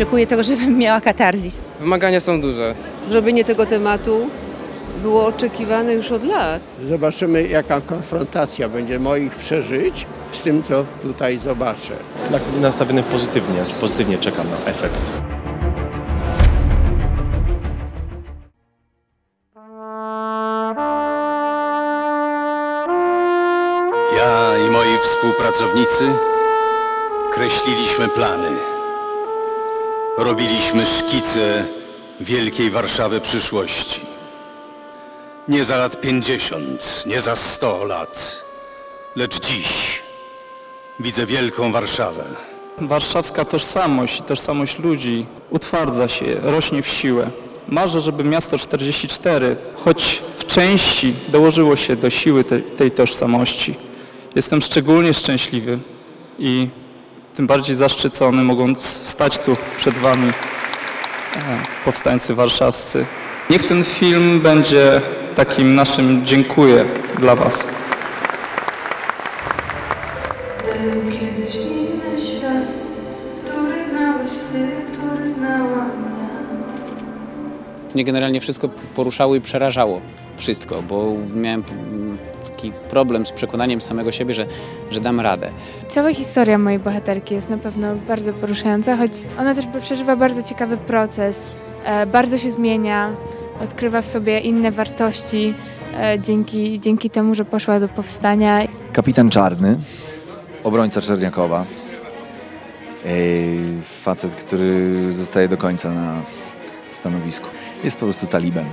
oczekuję tego, żebym miała katarzis. Wymagania są duże. Zrobienie tego tematu było oczekiwane już od lat. Zobaczymy, jaka konfrontacja będzie moich przeżyć z tym, co tutaj zobaczę. Na- nastawiony pozytywnie, czy pozytywnie czekam na efekt. Ja i moi współpracownicy kreśliliśmy plany. Robiliśmy szkice wielkiej Warszawy przyszłości. Nie za lat 50, nie za 100 lat, lecz dziś widzę wielką Warszawę. Warszawska tożsamość i tożsamość ludzi utwardza się, rośnie w siłę. Marzę, żeby miasto 44, choć w części dołożyło się do siły tej tożsamości. Jestem szczególnie szczęśliwy i tym bardziej zaszczycony, mogąc stać tu przed Wami, e, powstańcy warszawscy. Niech ten film będzie takim naszym dziękuję dla Was. Mnie generalnie wszystko poruszało i przerażało. Wszystko, bo miałem taki problem z przekonaniem samego siebie, że, że dam radę. Cała historia mojej bohaterki jest na pewno bardzo poruszająca, choć ona też przeżywa bardzo ciekawy proces. E, bardzo się zmienia, odkrywa w sobie inne wartości e, dzięki, dzięki temu, że poszła do powstania. Kapitan Czarny, obrońca Czerniakowa. Facet, który zostaje do końca na stanowisku. Jest po prostu talibem.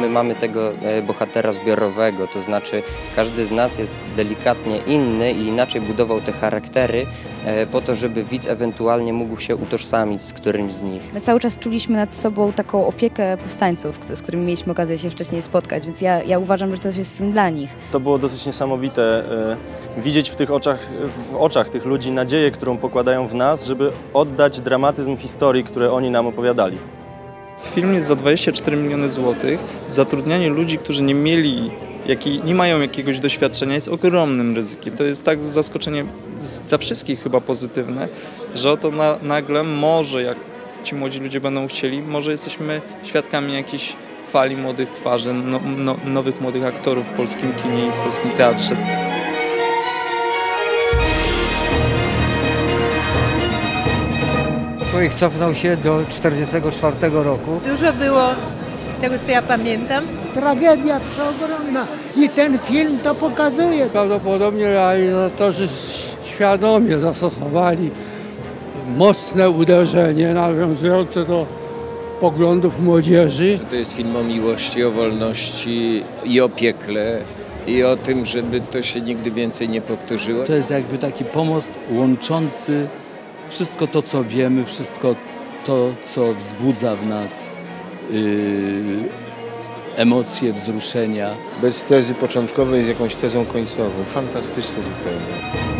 My mamy tego e, bohatera zbiorowego, to znaczy każdy z nas jest delikatnie inny i inaczej budował te charaktery e, po to, żeby widz ewentualnie mógł się utożsamić z którymś z nich. My cały czas czuliśmy nad sobą taką opiekę powstańców, z którymi mieliśmy okazję się wcześniej spotkać, więc ja, ja uważam, że to jest film dla nich. To było dosyć niesamowite e, widzieć w tych oczach, w oczach tych ludzi nadzieję, którą pokładają w nas, żeby oddać dramatyzm historii, które oni nam opowiadali. Film jest za 24 miliony złotych. Zatrudnianie ludzi, którzy nie mieli, jaki, nie mają jakiegoś doświadczenia jest ogromnym ryzykiem. To jest tak zaskoczenie dla wszystkich chyba pozytywne, że oto na, nagle może, jak ci młodzi ludzie będą chcieli, może jesteśmy świadkami jakiejś fali młodych twarzy, no, no, nowych młodych aktorów w polskim kinie i w polskim teatrze. Człowiek cofnął się do 1944 roku. Dużo było tego, co ja pamiętam. Tragedia przeogromna i ten film to pokazuje. Prawdopodobnie realizatorzy świadomie zastosowali mocne uderzenie nawiązujące do poglądów młodzieży. To jest film o miłości, o wolności i o piekle i o tym, żeby to się nigdy więcej nie powtórzyło. To jest jakby taki pomost łączący wszystko to, co wiemy, wszystko to, co wzbudza w nas yy, emocje, wzruszenia. Bez tezy początkowej z jakąś tezą końcową. Fantastyczne zupełnie.